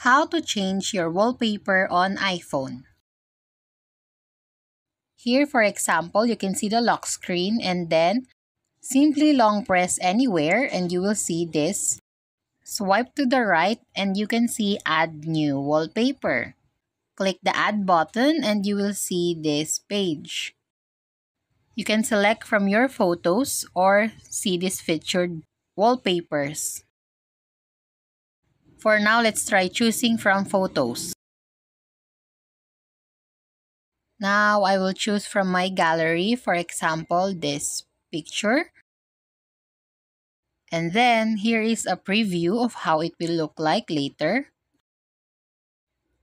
How to change your wallpaper on iPhone. Here, for example, you can see the lock screen and then simply long press anywhere and you will see this. Swipe to the right and you can see add new wallpaper. Click the add button and you will see this page. You can select from your photos or see these featured wallpapers. For now, let's try choosing from photos. Now, I will choose from my gallery, for example, this picture. And then, here is a preview of how it will look like later.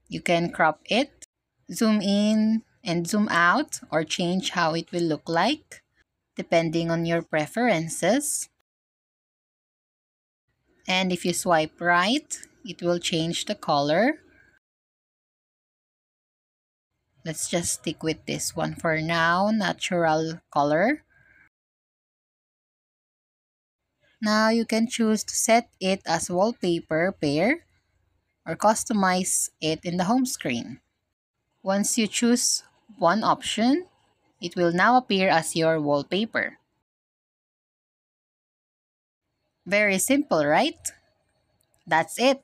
You can crop it, zoom in, and zoom out or change how it will look like depending on your preferences. And if you swipe right, it will change the color. Let's just stick with this one for now, natural color. Now you can choose to set it as wallpaper pair or customize it in the home screen. Once you choose one option, it will now appear as your wallpaper. Very simple, right? That's it.